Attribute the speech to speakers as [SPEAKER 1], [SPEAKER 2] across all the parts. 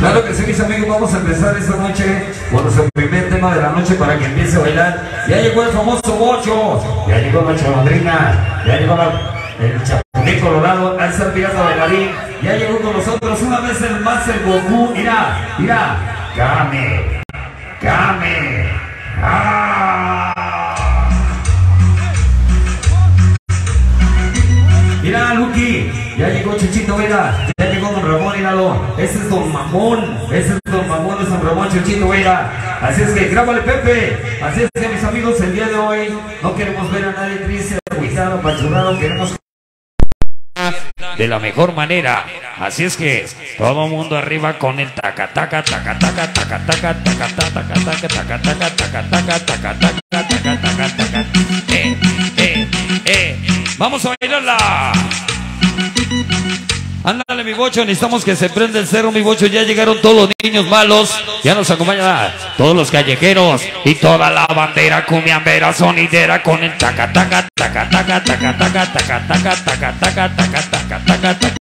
[SPEAKER 1] Claro que sí, mis amigos, vamos a empezar esta noche con nuestro primer tema de la noche para que empiece a bailar. Ya llegó el famoso bocho, ya llegó la chamadrina, ya llegó la- el chapulín colorado, al ser pirata bailarín, ya llegó con nosotros una vez el Master Goku, mira, mira, Kame, Kame, ah. Mira, Lucky, ya llegó Chuchito Vera, ya llegó. Ese es Don Mamón, ese es Don Mamón, es Don Ramón Chuchito Vera. Así es que grábale, Pepe. Así es que, mis amigos, el día de hoy no queremos ver a nadie triste, agüitado, apachurrado, queremos de la mejor manera. Así es que todo mundo arriba con el taca taca taca taca taca taca taca taca taca taca taca taca taca taca taca taca eh eh eh vamos a bailarla Ándale mi bocho, necesitamos que se prenda el cerro mi bocho, ya llegaron todos los niños malos, ya nos acompañan todos los callejeros y toda la bandera cumbiambera sonidera con el taca taca taca taca taca taca taca taca taca taca taca taca taca taca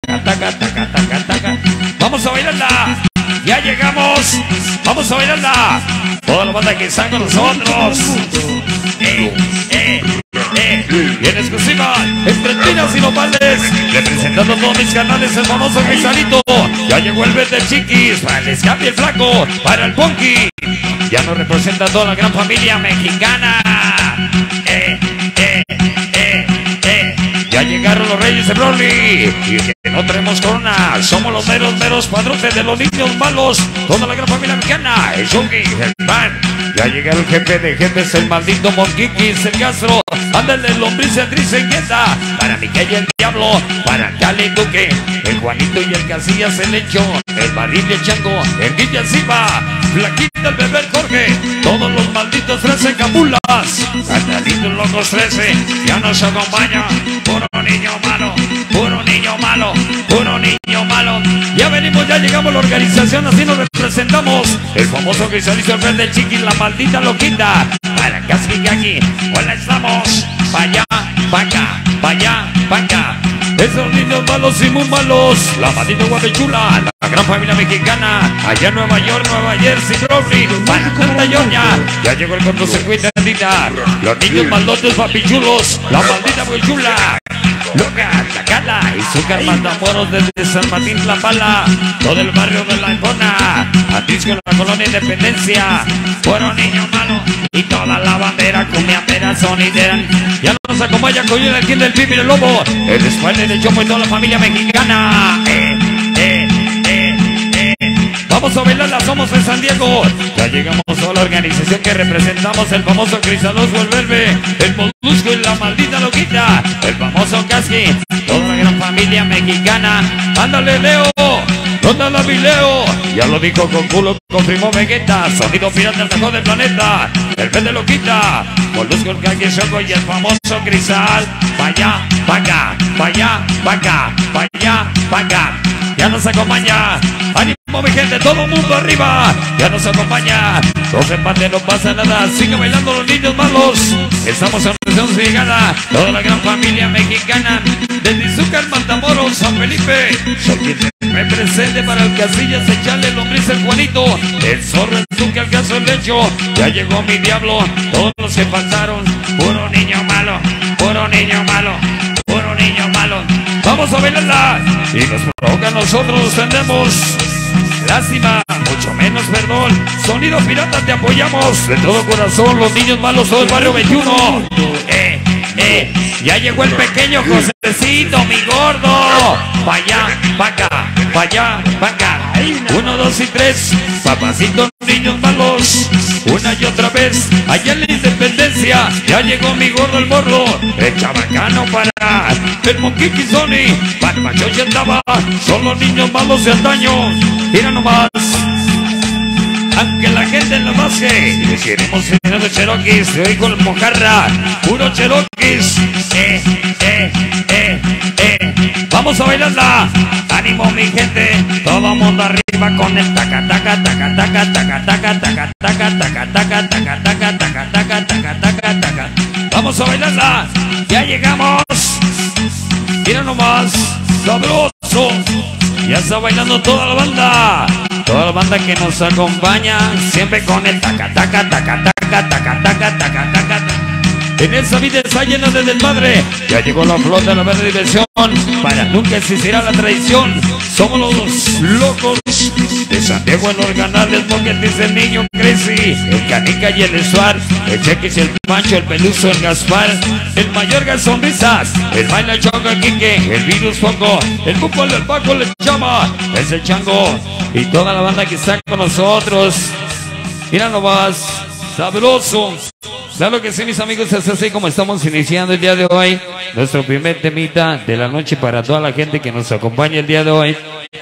[SPEAKER 1] llegamos, vamos a bailarla, toda la banda que está con nosotros. Eh, eh, eh, y en exclusiva, entre Pinas y Nopales, representando todos mis canales, el famoso Grisalito. Ya llegó el verde chiquis, para el escape el flaco, para el punky. Ya nos representa toda la gran familia mexicana. Llegaron los reyes de Broly. Y que no tenemos corona, somos los meros, meros padrotes de los niños malos, toda la gran familia mexicana, el Shungi, el Pan, ya llega el jefe de jefes, el maldito Monquiquis, el Castro, ándale, lombriz, el Tris, inquieta, para Miguel y el Diablo, para Cali Duque, el Juanito y el Casillas, el Lecho, el Barril y el Chango, el Guilla Silva, Flaquita, el bebé Jorge, todos los malditos 13 capulas, Catalito locos 13, ya nos acompaña, puro niño malo, puro niño malo, puro niño malo, ya venimos, ya llegamos a la organización, así nos representamos, el famoso Cristalito, el verde chiqui, la maldita loquita, para Casqui aquí, hola estamos, pa' allá, pa' acá, pa' allá, pa' acá, esos niños malos y muy malos, la maldita guapechula, la gran familia mexicana, allá en Nueva York, Nueva Jersey, para Santa Georgia, ya llegó el cortocircuito, los niños malotes papichulos, la maldita guachula, y su Matamoros desde San Martín, La Pala, todo el barrio de La Icona, Atisco, la colonia Independencia, fueron niños malos, y toda la bandera cumbiambera sonidera, ya nos acompaña con el del Pipi del Lobo, el espalda del Chomo y toda la familia mexicana, eh. Vamos a somos de San Diego. Ya llegamos a la organización que representamos, el famoso Cristaloso, el Verbe, el Molusco y la maldita loquita, el famoso Casqui, toda la gran familia mexicana. Ándale, Leo, ¿dónde la vi, Leo? Ya lo dijo con culo, confirmó Vegeta, sonido pirata mejor del planeta, el verde loquita, Molusco, el Casqui, Choco y el famoso Cristal. Allá, pa' acá, pa' allá, pa' acá. Ya nos acompaña, ánimo mi gente, todo mundo arriba, ya nos acompaña, los empates no pasa nada, sigue bailando los niños malos, estamos en Región Cigana, toda la gran familia mexicana, desde Izúcar, Matamoros, San Felipe, me presente para el Casillas, echarle lombriz el Juanito, el zorro, el Zucca, el lecho, ya llegó mi diablo, todos los que faltaron, puro niño malo, puro niño malo, puro niño malo, vamos a bailarla, y nos provoca a nosotros, tendemos Lástima, mucho menos perdón. Sonido pirata, te apoyamos de todo corazón. Los niños malos, todo el barrio 21. Eh, eh, ya llegó el pequeño Josecito, mi gordo. Pa' allá, pa' acá, pa' allá, pa' acá. Uno, dos y tres. Papacitos, niños malos. Una y otra vez, allá en la independencia. Ya llegó mi gordo, el morro. El chabacano para el Monquiqui Sony. Para Macho ya andaba. Son los niños malos de antaño. Mira nomás. Aunque la gente no más que queremos ser de Cherokees, hoy con mojarra, puro Cherokees. Eh, eh, eh. Vamos a bailarla. Ánimo mi gente, todo mundo arriba con el taca taca taca taca taca taca taca taca taca taca taca taca taca taca taca taca taca. Vamos a bailarla. Ya llegamos. Mira nomás, sabroso. Ya está bailando toda la banda. Toda la banda que nos acompaña, siempre con el taca, taca, taca, taca, taca, taca, taca, taca. En esa vida está llena de desmadre. Ya llegó la flota de la verde diversión. Para nunca existirá la traición. Somos los locos de Santiago en los canales. Porque dice el niño Crazy, el Canica y el Estuar. El Chequis, el Pancho, el Peluso, el Gaspar. El Mayorga Sonrisas. El Baila Choca Quique. El Virus Foco. El Fútbol del Paco le llama. Es el Chango. Y toda la banda que está con nosotros. Mira nomás. Sabroso. Claro que sí, mis amigos, es así como estamos iniciando el día de hoy. Nuestro primer temita de la noche para toda la gente que nos acompaña el día de hoy.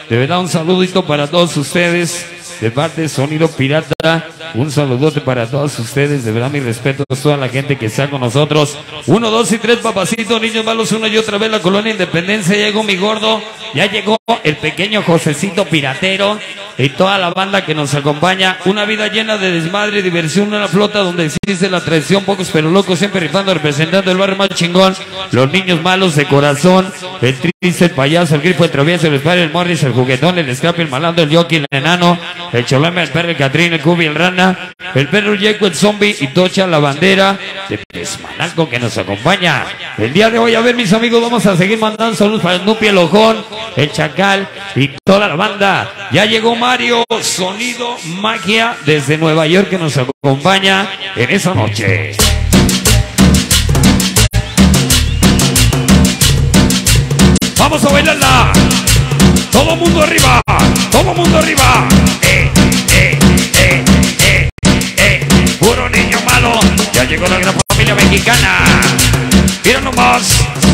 [SPEAKER 1] De verdad, un saludito para todos ustedes. De parte de Sonido Pirata, un saludote para todos ustedes. De verdad, mi respeto a toda la gente que está con nosotros. Uno, dos y tres, papacitos, niños malos, una y otra vez la colonia Independencia. Llegó mi gordo, ya llegó el pequeño Josecito Piratero y toda la banda que nos acompaña. Una vida llena de desmadre y diversión, una flota donde existe la traición, pocos pero locos, siempre rifando, representando el barrio más chingón. Los niños malos de corazón, el triste, el payaso, el grifo, el travieso, el padre, el morris, el juguetón, el escape, el malandro, el yoki, el enano, el choleme, el perro, el catrín, el cubi, el rana, el perro yeco, el zombie y tocha la bandera de Pesmanalco que nos acompaña. El día de hoy, a ver mis amigos, vamos a seguir mandando saludos para el Nupi, el ojón, el chacal y toda la banda. Ya llegó Mario, sonido magia desde Nueva York que nos acompaña en esa noche. Vamos a bailarla. Todo mundo arriba, todo mundo arriba. Eh, eh, eh, eh, eh. Puro niño malo. Ya llegó la gran familia mexicana. Mira nomás.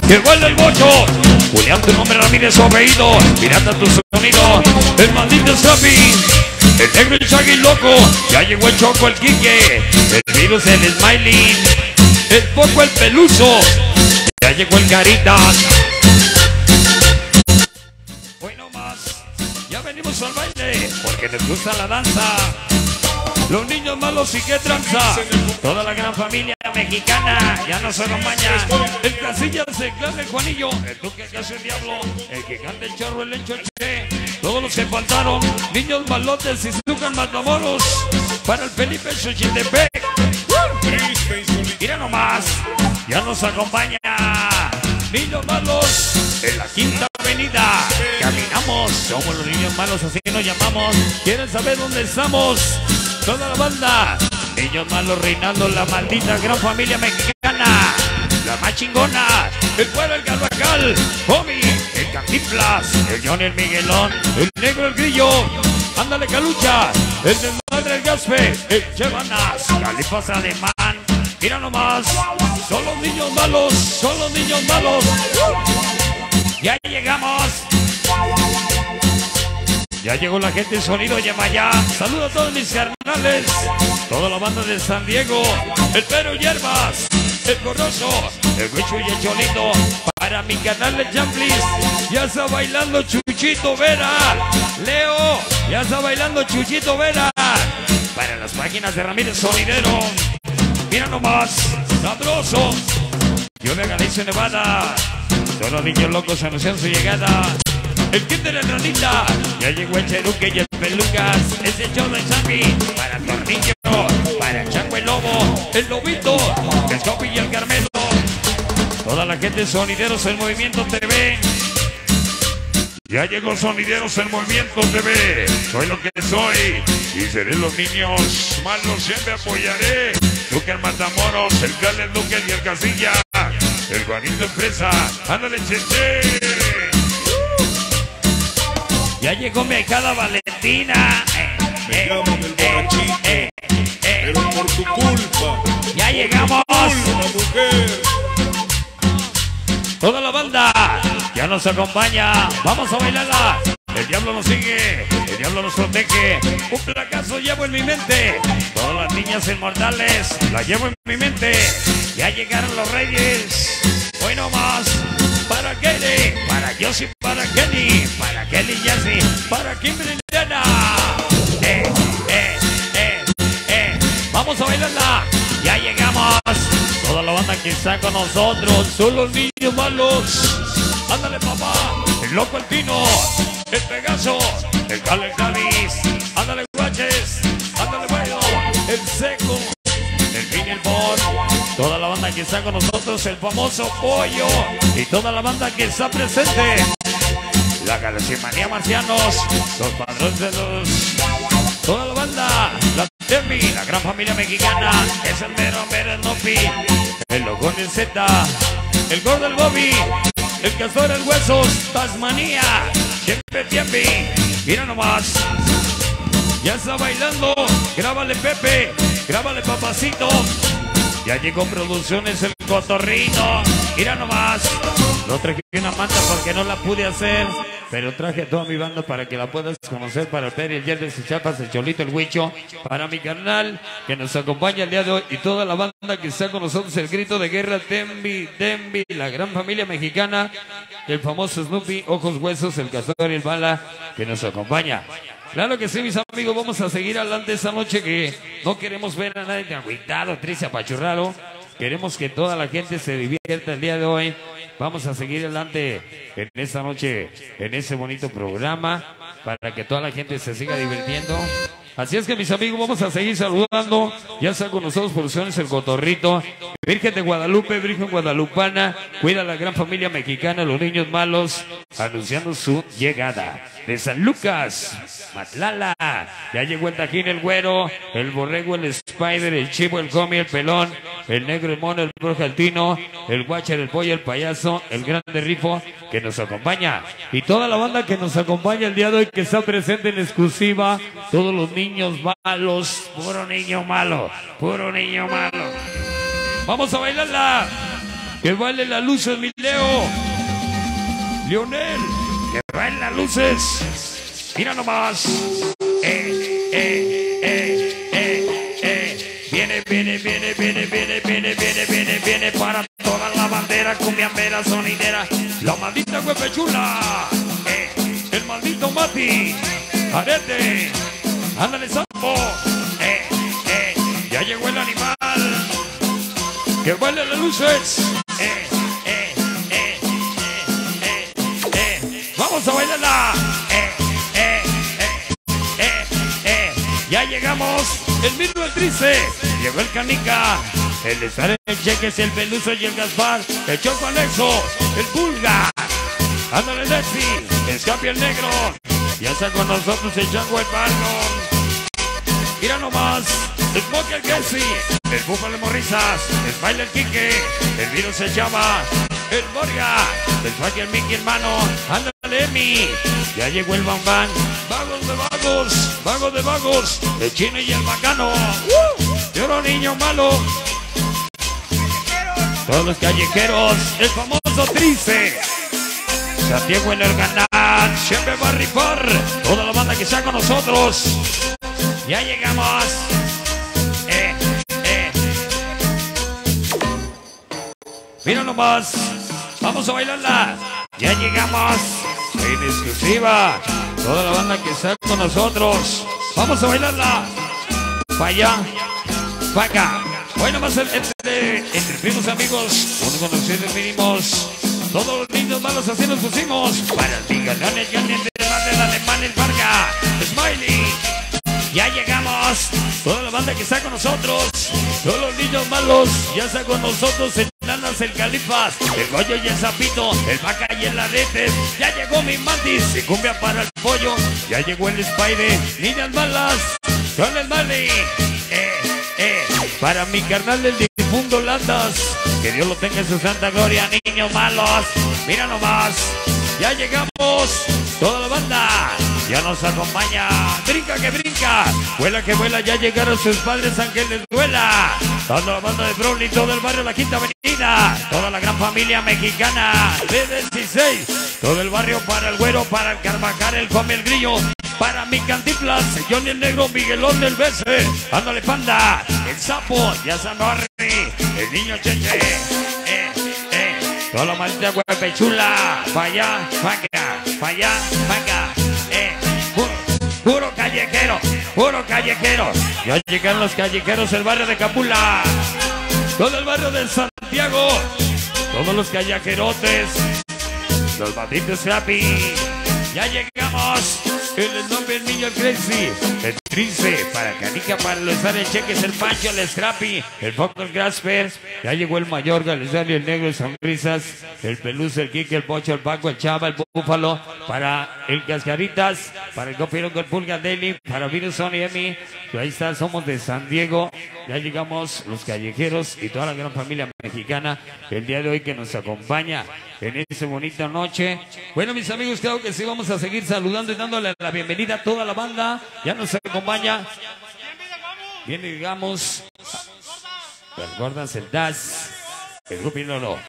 [SPEAKER 1] Llegó el del bocho. Julián, tu nombre Ramírez Obeído. Pirata tu sonido. El maldito Strappy. El negro el Shaggy loco. Ya llegó el Choco, el Quique. El virus, el Smiley. El poco, el peluso. Ya llegó el Caritas. Venimos al baile. Porque les gusta la danza. Los niños malos y qué tranza. Toda la gran familia mexicana ya nos acompaña. El Casillas, el clan del Juanillo. El Duque que hace el diablo. El que canta el charro, el hecho, el che. Todos los que faltaron. Niños malotes y Zucan Matamoros. Para el Felipe Xochitepec. Mira nomás. Ya nos acompaña. Niños malos en la quinta avenida. Caminamos. Somos los niños malos, así nos llamamos. ¿Quieren saber dónde estamos? Toda la banda. Niños malos reinando la maldita gran familia mexicana. La más chingona. El pueblo, el galvacal. Homie, el cantiflas. El Johnny, el Miguelón. El negro, el grillo. Ándale, calucha. El desmadre, el gaspe. El chevanas. Califas alemán. Mira nomás. Son los niños malos. Son los niños malos. Ya llegamos. Ya llegó la gente de Sonido Yemayá. Saludo a todos mis carnales. Toda la banda de San Diego. El Pedro Hierbas. El Corroso. El Huicho y el Cholito. Para mi canal de Champlis. Ya está bailando Chuchito Vera. Leo. Ya está bailando Chuchito Vera. Para las páginas de Ramírez Sonidero. Mira nomás. Sabroso. Yo me Galicia, Nevada. Todos los niños locos anuncian su llegada. El Kinder el Ranita. Ya llegó el Cheruque y el Pelucas. Es el show del Sammy. Para Tornillo. Para el Chango el Lobo. El Lobito. El Scopi y el Carmelo. Toda la gente Sonideros en Movimiento TV. Ya llegó Sonideros en Movimiento TV. Soy lo que soy. Y seré los niños malos. Siempre apoyaré. Duque el Matamoros. El Cal, el Duque y el Casilla. El Juanito Empresa. Ándale, cheche. Ya llegó mi cada Valentina. Eh,
[SPEAKER 2] Me
[SPEAKER 1] eh,
[SPEAKER 2] llaman el
[SPEAKER 1] eh,
[SPEAKER 2] borrachito,
[SPEAKER 1] eh, eh.
[SPEAKER 2] pero por tu culpa,
[SPEAKER 1] Ya llegamos.
[SPEAKER 2] una mujer.
[SPEAKER 1] Toda la banda ya nos acompaña. Vamos a bailarla. El diablo nos sigue. El diablo nos protege. Un fracaso llevo en mi mente. Todas las niñas inmortales la llevo en mi mente. Ya llegaron los reyes. Hoy no más. Para Kelly, para Josie, para Kenny, para Kelly Jassy, para Kimberly Indiana. Eh, eh, eh, eh. Vamos a bailarla. Ya llegamos. Toda la banda que está con nosotros son los niños malos. Ándale, papá. El loco el pino. el Pegaso, el Cale ándale guaches, ándale bueno, el Seco, está con nosotros, el famoso Pollo y toda la banda que está presente. La Galaximanía Marcianos, los padrones de los Toda la banda, la Temi, la gran familia mexicana, es el mero mero el Nopi, el loco del Z, el gordo del Bobby, el castor el huesos, Tasmanía, siempre tiempi, mira nomás, ya está bailando, grábale Pepe, grábale papacito, ya llegó Producciones el Cotorrino, mira nomás, no traje una manta porque no la pude hacer. Pero traje a toda mi banda para que la puedas conocer, para el Peri, el Yerdes, el Chapas, el Cholito, el Huicho, para mi carnal que nos acompaña el día de hoy y toda la banda que está con nosotros, el grito de guerra, Tembi, Tembi, la gran familia mexicana, el famoso Snoopy, Ojos Huesos, el Castor y el Bala que nos acompaña. Claro que sí, mis amigos, vamos a seguir adelante esta noche que no queremos ver a nadie agüitado, triste, apachurrado. Queremos que toda la gente se divierta el día de hoy. Vamos a seguir adelante en esta noche, en ese bonito programa, para que toda la gente se siga divirtiendo. Así es que mis amigos, vamos a seguir saludando. Ya está con nosotros Producciones El Cotorrito, Virgen de Guadalupe, Virgen Guadalupana, cuida a la gran familia mexicana, los niños malos, anunciando su llegada. De San Lucas, Matlala, ya llegó el tajín, el güero, el borrego, el spider, el chivo, el comi, el pelón, el negro, el mono, el brujo, el tino, el guacher, el pollo, el payaso, el grande rifo que nos acompaña. Y toda la banda que nos acompaña el día de hoy que está presente en exclusiva, todos los niños malos, puro niño malo, puro niño malo. Vamos a bailarla. Que baile las luces, mi Leo. Lionel, que baile las luces. Mira nomás. Eh, eh, eh, eh, eh. Viene, viene, viene, viene, viene, viene, viene, viene, viene para toda la bandera, cumbiambera, sonidera. La maldita huepechula. Eh, el maldito Mati. Arete. Ándale, sapo. Eh, eh. Ya llegó el animal. Que baile las luces. Eh, eh, eh, eh. Vamos a bailarla. Eh, eh, eh, eh, eh. Ya llegamos. El mismo el trice. Llegó el canica. El estar el cheques, el peluso y el gaspar. El choco anexo. El pulga. Ándale, Lexi. Escape el negro. Ya está con nosotros el chango el barco. Mira nomás, el Smokey el Kelsey, el Búfalo Morrisas, el Baile el Quique, el Virus se llama, el Morga, el Faggy el Mickey hermano, ándale Emi, ya llegó el Bambán, vagos de vagos, vagos de vagos, el Chino y el Bacano, ¡Uh! Lloro niño malo, todos los callejeros, el famoso Trice. Santiago en el ganar, siempre va a rifar, toda la banda que está con nosotros. Ya llegamos. Eh, eh. Mira nomás. Vamos a bailarla. Ya llegamos. En exclusiva. Toda la banda que está con nosotros. Vamos a bailarla. Pa' allá. Pa' acá. Hoy nomás entre, entre primos amigos. Unos conocidos mínimos. Todos los niños malos así nos pusimos. Para el pingalones, Toda la banda que está con nosotros. Todos los niños malos. Ya está con nosotros el Nanas, el Califas, el Goyo y el Zapito, el Vaca y el Aretes. Ya llegó mi Mantis, y cumbia para el pollo. Ya llegó el Spider, niñas malas, con el Mali. Eh, eh, para mi carnal del difundo Landas. Que Dios lo tenga en su santa gloria, niños malos. Mira nomás. Ya llegamos, toda la banda ya nos acompaña. Brinca que brinca, vuela que vuela, ya llegaron sus padres ángeles duela. Toda la banda de Broly, todo el barrio La Quinta Avenida, toda la gran familia mexicana de 16. Todo el barrio para el güero, para el carbacar, el come el grillo. Para mi cantiflas, Johnny el negro, Miguelón el bese. Ándale panda, el sapo, ya Sanbarri, el niño Cheche. Eh, eh. Toda la maldita pechula, pa' allá, pa' acá, eh, puro callejero, puro callejero. Ya llegan los callejeros del barrio de Capula, todo el barrio de Santiago, todos los callejerotes, los malditos Scrappy, Ya llegamos. El nombre del niño el Crazy. El Trince. Para Canica, para los el Cheques, el Pancho, el Scrappy. El Foco, el Grasper. Ya llegó el Mayor, Galizario, el Negro, el Sonrisas. El Peluso, el Kike, el Pocho, el Paco, el Chava, el Búfalo. Para el Cascaritas. Para el Copiro, el Pulga Deli. Para Virus, Sony, Emi. Ahí está, somos de San Diego. Ya llegamos los callejeros y toda la gran familia mexicana el día de hoy que nos acompaña en esta bonita noche. Bueno, mis amigos, creo que sí vamos a seguir saludando y dándole la bienvenida a toda la banda. Ya nos acompaña. Bien, digamos. El Gordas, el Das, el grupo Inolo.